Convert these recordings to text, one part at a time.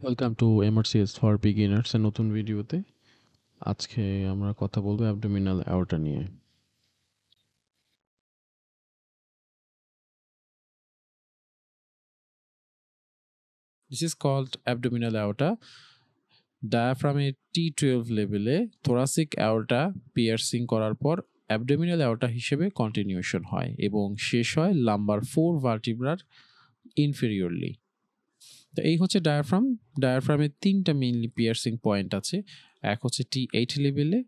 Welcome to MRCS for beginners এর নতুন ভিডিওতে আজকে আমরা কথা বলব অ্যাবডোমিনাল অ্যাওটা নিয়ে। This is called abdominal aorta ডায়াফ্রামের টি টুয়েলভ লেভেলে থোরাসিক অ্যাওটা পিয়ার্সিং করার পর অ্যাবডোমিনাল অ্যাওটা হিসেবে কন্টিনিউশন হয় এবং শেষ হয় লাম্বার ফোর ভার্টিব্রার ইনফেরিয়রলি তো এই হচ্ছে ডায়াফ্রাম ডায়াফ্রামের তিনটা মেইনলি পিয়ার্সিং পয়েন্ট আছে। এক হচ্ছে টি এইট লেভেলে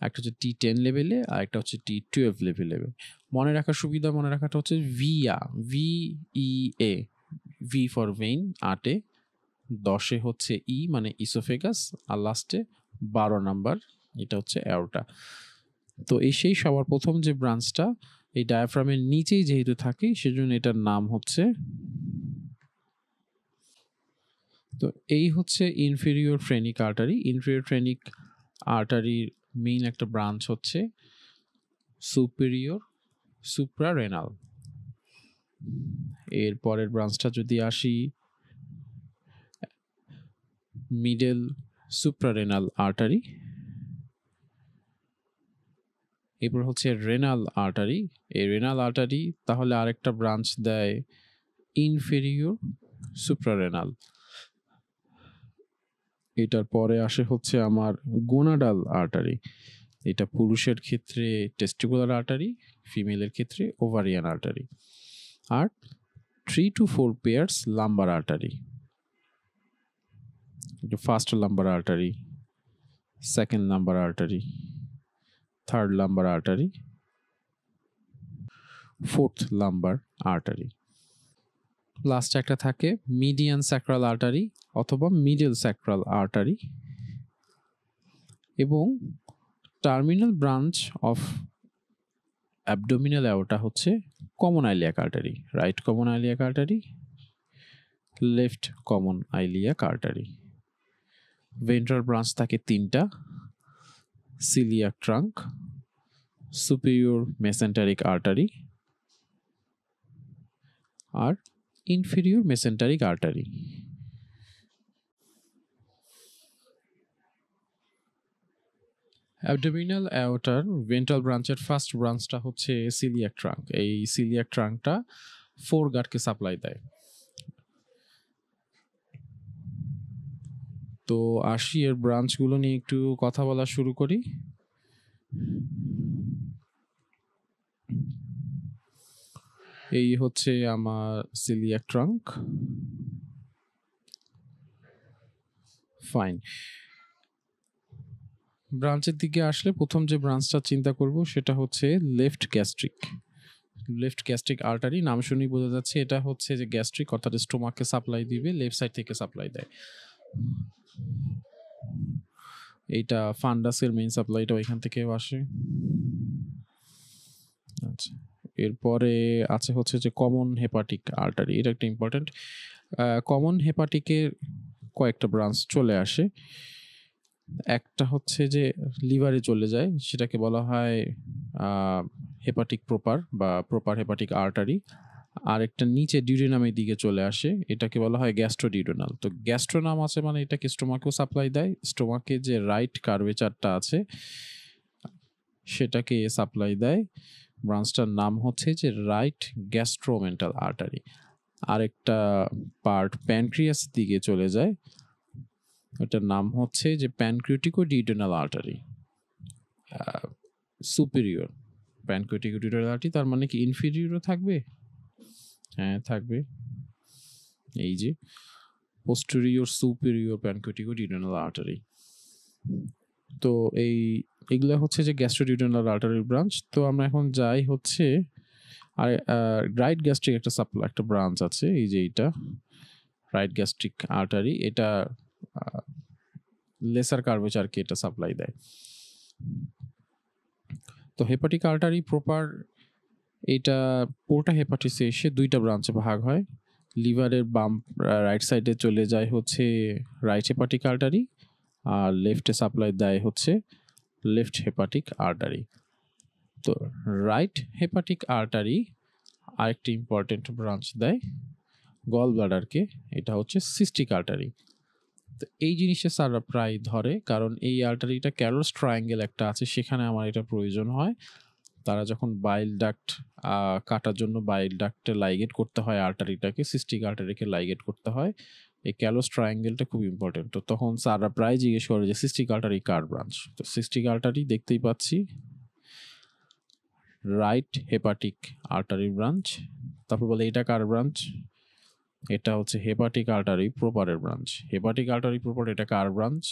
একটা হচ্ছে টি টেন লেভেলে আর একটা হচ্ছে টি টুয়েলভ লেভেলে মনে রাখার সুবিধা মনে রাখাটা হচ্ছে via V E A V for vein আটে দশে হচ্ছে ই মানে ইসোফেগাস আর লাস্টে বারো নাম্বার এটা হচ্ছে অ্যাওটা তো এই সেই সবার প্রথম যে ব্রাঞ্চটা এই ডায়াফ্রামের নিচেই যেহেতু থাকে, সেজন্য এটার নাম হচ্ছে তো এই হচ্ছে inferior phrenic artery inferior phrenic আর্টারির main একটা ব্রাঞ্চ হচ্ছে সুপেরিয়র সুপ্রারেনাল এর পরের ব্রাঞ্চটা যদি আসি মিডল সুপ্রারেনাল আর্টারি এরপর হচ্ছে রেনাল আর্টারি এই রেনাল আর্টারি তাহলে আরেকটা ব্রাঞ্চ দেয় ইনফেরিয়র সুপ্রারেনাল এটার পরে আসে হচ্ছে আমার গোনাডাল আর্টারি। এটা পুরুষের ক্ষেত্রে টেস্টিকুলার আর্টারি ফিমেলের ক্ষেত্রে ওভারিয়ান আর্টারি। আর three two four pairs lumbar artery. First lumbar artery second lumbar artery third lumbar artery fourth lumbar artery. Last একটা থাকে মিডিয়ান স্যাক্রাল আর্টারি অথবা মিডল স্যাক্রাল আর্টারি এবং terminal branch of abdominal aorta হচ্ছে common iliac artery right common iliac artery left common iliac artery ventral branch থাকে তিনটা celiac trunk superior mesenteric artery আর inferior mesenteric artery abdominal অ্যাওটার ventral ব্রাঞ্চের first ব্রাঞ্চটা হচ্ছে coeliac trunk এই celiac ট্রাঙ্কটা ফোর গার্ডকে সাপ্লাই দেয়। তো আসি, এর ব্রাঞ্চগুলো নিয়ে একটু কথা বলা শুরু করি। এই হচ্ছে আমার সিলিয়াক ট্রাঙ্ক। ফাইন ব্রাঞ্চের দিকে আসলে প্রথম যে ব্রাঞ্চটা চিন্তা করব সেটা হচ্ছে left gastric. Left gastric artery, নাম শুনেই বোঝা যাচ্ছে এটা হচ্ছে যে গ্যাস্ট্রিক, অর্থাৎ স্টোমাককে সাপ্লাই দিবে, লেফট সাইড থেকে সাপ্লাই দেয়। এইটা ফান্ডাসের মেইন সাপ্লাইটা ওইখান থেকেও আসে। আচ্ছা। এরপরে আছে হচ্ছে যে কমন হেপাটিক আর্টারি এটা একটা ইম্পর্টেন্ট কমন হেপাটিকের কয়েকটা ব্রাঞ্চ চলে আসে। একটা হচ্ছে যে লিভারে চলে যায়, সেটাকে বলা হয় হেপাটিক প্রপার বা প্রপার হেপাটিক আর্টারি আর একটা নিচে ডিউডেনামের দিকে চলে আসে, এটাকে বলা হয় গ্যাস্ট্রোডিউডোনাল তো গ্যাস্ট্রোনাম আছে মানে এটাকে স্টোমাকেও সাপ্লাই দেয় স্টোমাকে যে রাইট কার্ভেচারটা আছে, সেটাকে সাপ্লাই দেয়। ব্রাঞ্চটার নাম হচ্ছে যে রাইট গ্যাস্ট্রোমেন্টাল আর্টারি। আরেকটা পার্ট প্যানক্রিয়াস দিকে চলে যায়। ওটার নাম হচ্ছে যে pancreaticoduodenal artery. Superior pancreaticoduodenal artery, তার মানে কি ইনফিরিয়রও থাকবে? হ্যাঁ থাকবে। এই যে posterior superior pancreaticoduodenal artery. তো এই এগুলো হচ্ছে যে গ্যাস্ট্রোডিউডেনাল আর্টারির ব্রাঞ্চ তো আমরা এখন যাই হচ্ছে, আর রাইট গ্যাস্ট্রিক একটা সাপ্লাই একটা ব্রাঞ্চ আছে, এই যে এইটা রাইট গ্যাস্ট্রিক আর্টারি এটা লেসার কার্ভেচারকে এটা সাপ্লাই দেয়। তো হেপাটিক আর্টারি প্রপার এইটা পোর্টা হেপাটিসে এসে দুইটা ব্রাঞ্চে ভাগ হয়। লিভারের বাম রাইট সাইডে চলে যায় হচ্ছে রাইট হেপাটিক আর্টারি আর লেফটে সাপ্লাই দেয় হচ্ছে লেফট হেপাটিক আর্টারি তো রাইট হেপাটিক আর্টারি আরেকটি ইম্পর্টেন্ট ব্রাঞ্চ দেয় গল ব্লাডারকে এটা হচ্ছে সিস্টিক আর্টারি তো এই জিনিসটা স্যাররা প্রায় ধরে, কারণ এই আর্টারিটা ক্যারোস ট্রায়াঙ্গেল একটা আছে, সেখানে আমার এটা প্রয়োজন হয়। তারা যখন বাইল ডাক্ট কাটার জন্য বাইল ডাক্টে লাইগেট করতে হয় আর্টারিটাকে সিস্টিক আর্টারিকে লাইগেট করতে হয়। এই ক্যালোস ট্রায়াঙ্গেলটা খুব ইম্পর্টেন্ট তো তখন স্যাররা প্রায় জিজ্ঞেস করে যে সিস্টিক আর্টারি কার ব্রাঞ্চ তো সিস্টিক আর্টারি দেখতেই পাচ্ছি। রাইট হেপাটিক আর্টারি ব্রাঞ্চ তারপর বলে, এটা কার ব্রাঞ্চ এটা হচ্ছে হেপাটিক আর্টারি প্রপারের ব্রাঞ্চ হেপাটিক আর্টারি প্রপার এটা কার ব্রাঞ্চ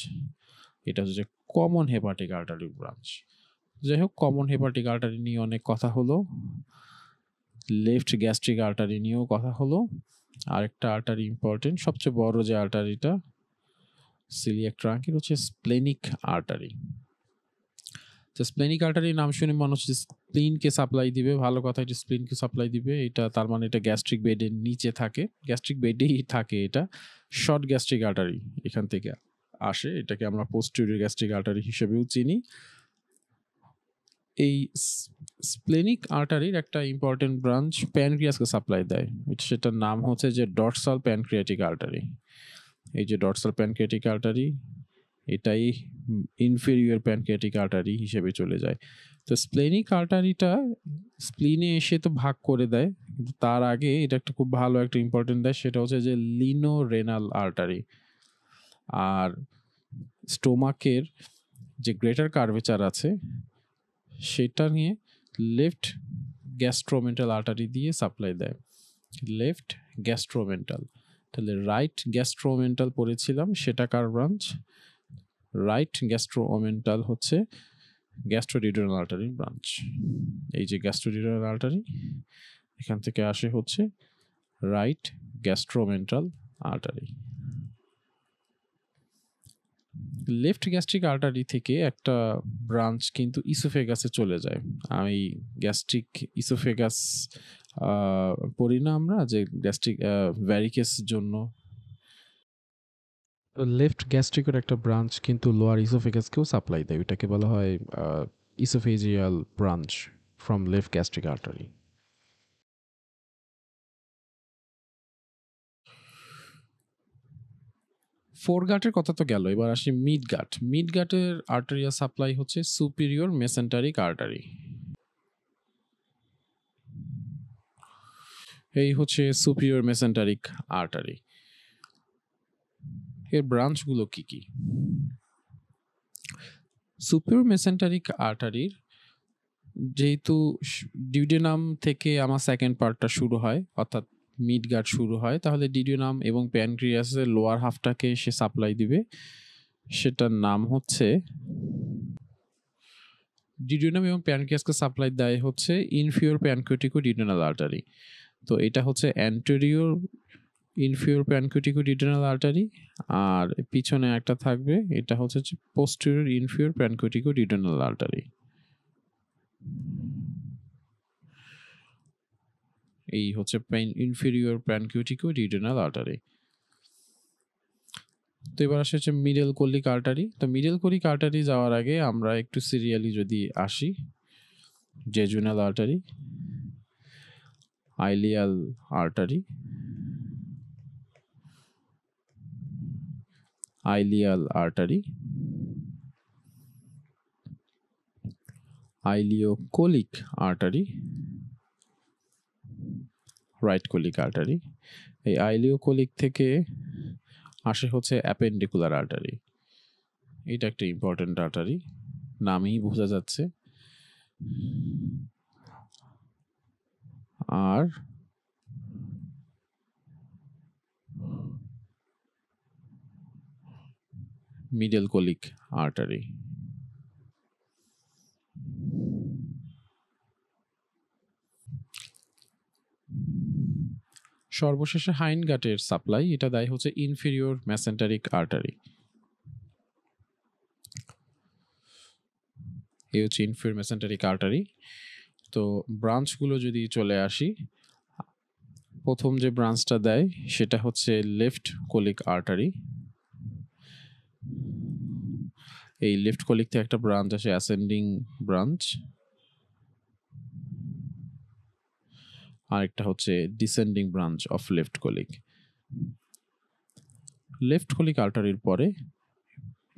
এটা হচ্ছে কমন হেপাটিক আর্টারি ব্রাঞ্চ যাই হোক কমন হেপাটিক আর্টারি নিয়ে অনেক কথা হলো। লেফট গ্যাস্ট্রিক আর্টারি নিয়েও কথা হলো। আরেকটা আর্টারি ইম্পর্টেন্ট সবচেয়ে বড় যে আর্টারিটা সিলিয়াক ট্রাঙ্কের হচ্ছে স্প্লেনিক আর্টারি তো স্প্লেনিক আর্টারি নাম শুনে মানুষ স্প্লিনকে সাপ্লাই দিবে, ভালো কথা, এটা স্প্লিনকে সাপ্লাই দিবে, এটা তার মানে এটা গ্যাস্ট্রিক বেডের নিচে থাকে গ্যাস্ট্রিক বেডেই থাকে এটা শর্ট গ্যাস্ট্রিক আর্টারি এখান থেকে আসে, এটাকে আমরা পোস্টেরিয়র গ্যাস্ট্রিক আর্টারি হিসেবেও চিনি। এই স্প্লেনিক আর্টারির একটা ইম্পর্টেন্ট ব্রাঞ্চ প্যানক্রিয়াসকে সাপ্লাই দেয় সেটার নাম হচ্ছে যে ডটসাল প্যানক্রিয়াটিক আর্টারি এই যে ডটসাল প্যানক্রিয়াটিক আর্টারি এটাই ইনফেরিয়র প্যানক্রিয়াটিক আর্টারি হিসেবে চলে যায়। তো স্প্লেনিক আর্টারিটা স্প্লিনে এসে তো ভাগ করে দেয়, কিন্তু তার আগে এটা একটা খুব ভালো একটা ইম্পর্টেন্ট দেয়, সেটা হচ্ছে যে লিনো রেনাল আর্টারি আর স্টোমাকের যে গ্রেটার কার্ভেচার আছে সেটা নিয়ে লেফট গ্যাস্ট্রোমেন্টাল আর্টারি দিয়ে সাপ্লাই দেয়। লেফট গ্যাস্ট্রোমেন্টাল তাহলে রাইট গ্যাস্ট্রোমেন্টাল পড়েছিলাম, সেটা কার ব্রাঞ্চ রাইট গ্যাস্ট্রোমেন্টাল হচ্ছে গ্যাস্ট্রোডিডোনাল আর্টারি ব্রাঞ্চ এই যে গ্যাস্ট্রোডিডোনাল আর্টারি এখান থেকে আসে হচ্ছে right gastroomental artery left gastric artery থেকে একটা ব্রাঞ্চ কিন্তু ইসোফেগাসে চলে যায়। আমি গ্যাস্ট্রিক ইসোফেগাস পড়ি না আমরা যে গ্যাস্ট্রিক ভ্যারিকেস জন্য। লেফট গ্যাস্ট্রিকের একটা ব্রাঞ্চ কিন্তু লোয়ার ইসোফেগাসকেও সাপ্লাই দেয়। ওটাকে বলা হয় oesophageal branch from left gastric artery fore গাটের কথা তো গেল, এবার আসি মিড গাট মিড গাটের আর্টারিয়া সাপ্লাই হচ্ছে সুপিরিয়র মেসেন্টারিক আর্টারি। এই হচ্ছে সুপিরিয়র মেসেন্টারিক আর্টারি। এর ব্রাঞ্চগুলো কি কি? সুপিরিয়র মেসেন্টারিক আর্টারির যেহেতু ডিউডেনাম থেকে আমার সেকেন্ড পার্টটা শুরু হয়, অর্থাৎ মিড গার্ড শুরু হয়, তাহলে ডিডিওনাম এবং প্যানক্রিয়াসের লোয়ার হাফটাকে সে সাপ্লাই দিবে। সেটার নাম হচ্ছে ডিডিওনাম এবং প্যানক্রিয়াসকে সাপ্লাই দেয় হচ্ছে ইনফিওর প্যানক্রিটিকো ডিডোনাল আর্টারি তো এটা হচ্ছে অ্যান্টেরিয়র ইনফিওর প্যানক্রিটিকো ডিডোনাল আর্টারি আর পিছনে একটা থাকবে, এটা হচ্ছে পোস্টেরিয়র ইনফিওর প্যানক্রিটিকো ডিডোনাল আর্টারি এই হচ্ছে পেন ইনফেরিয়র প্যানকিউটিকো ডিডেনাল আর্টারি তো এবার আসে হচ্ছে মিডল কলিক আর্টারি তো মিডল কলিক আর্টারি যাওয়ার আগে আমরা একটু সিরিয়ালি যদি আসি jejunal artery ileal artery ileal artery ileocolic artery right colic artery এই আইলিওকোলিক থেকে আসে হচ্ছে অ্যাপেন্ডিকুলার আর্টারি এটা একটা ইম্পর্টেন্ট আর্টারি নামেই বোঝা যাচ্ছে। আর মিডল কোলিক আর্টারি সর্বশেষে হাইন গাটের সাপ্লাই, এটা দেয় হচ্ছে ইনফেরিয়র ম্যাসেন্টারিক আর্টারি এই হচ্ছে ইনফেরিয়র ম্যাসেন্টারিক আর্টারি তো ব্রাঞ্চগুলো যদি চলে আসি, প্রথম যে ব্রাঞ্চটা দেয়, সেটা হচ্ছে লেফট কোলিক আর্টারি এই লেফট কোলিক থেকে একটা ব্রাঞ্চ আসে অ্যাসেন্ডিং ব্রাঞ্চ আরেকটা হচ্ছে descending branch of left colic left colic আর্টারির পরে,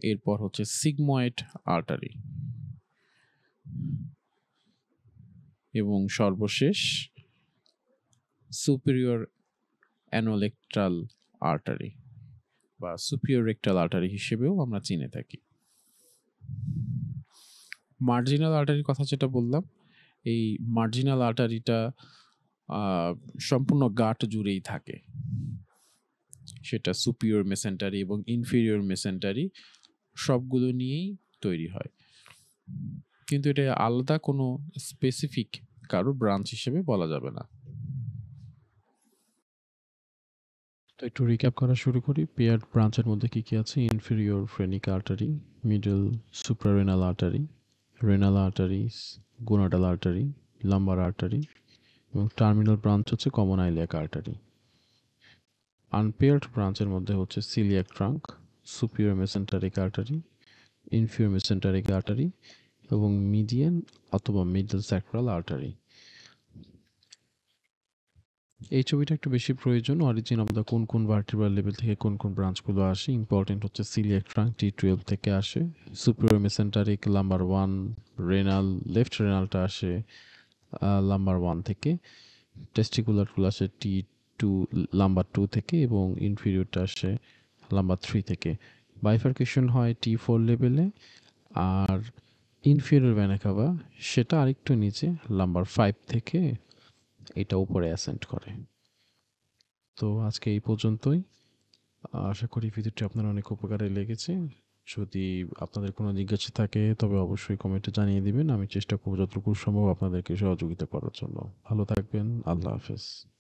এরপর হচ্ছে সিগময়েড আর্টারি এবং সর্বশেষ সুপিরিয়র অ্যানোলেকট্রাল আর্টারি বা সুপিরিয়র রেক্টাল আর্টারি হিসেবেও আমরা চিনে থাকি। মার্জিনাল আর্টারির কথা যেটা বললাম, এই মার্জিনাল আর্টারিটা সম্পূর্ণ গাট জুড়েই থাকে। সেটা সুপিরিয়র মেসেন্টারি এবং ইনফিরিয়র মেসেন্টারি সবগুলো নিয়েই তৈরি হয়। কিন্তু এটা আলাদা কোনো স্পেসিফিক কারও ব্রাঞ্চ হিসেবে বলা যাবে না। তো একটু রিক্যাপ করা শুরু করি। পেয়ার ব্রাঞ্চের মধ্যে কি কি আছে? Inferior phrenic artery middle suprarenal artery renal artery gonadal artery lumbar artery এবং টার্মিনাল ব্রাঞ্চ হচ্ছে কমন আইলিয়াক আর্টারি আনপেয়ার্ড ব্রাঞ্চের মধ্যে হচ্ছে coeliac trunk superior mesenteric artery inferior mesenteric artery এবং মিডিয়ান অথবা মিডল স্যাক্রাল আর্টারি এই ছবিটা একটু বেশি প্রয়োজন অরিজিন দ্য কোন কোন ভার্টিব্রাল লেভেল থেকে কোন কোন ব্রাঞ্চগুলো আসে। ইম্পর্টেন্ট হচ্ছে সিলিয়াক ট্রাঙ্ক টি টুয়েলভ থেকে আসে। Superior mesenteric lumbar one renal left রেনালটা আসে। লাম্বার ওয়ান থেকে টেস্টিকুলার টেস্টিকুলারগুলো আসে টি টু লাম্বার টু থেকে এবং ইনফিরিয়রটা আসে লাম্বার থ্রি থেকে। বাইফার্কেশন হয় টি ফোর লেভেলে আর ইনফিরিয়র ভ্যানাকাভা সেটা আরেকটু নিচে লাম্বার ফাইভ থেকে এটা উপরে অ্যাসেন্ট করে। তো আজকে এই পর্যন্তই। আশা করি ভিডিওটি আপনার অনেক উপকারে লেগেছে। যদি আপনাদের কোনো জিজ্ঞাসা থাকে, তবে অবশ্যই কমেন্টে জানিয়ে দিবেন। আমি চেষ্টা করব যতটুকু সম্ভব আপনাদেরকে সহযোগিতা করার জন্য। ভালো থাকবেন। আল্লাহ হাফেজ।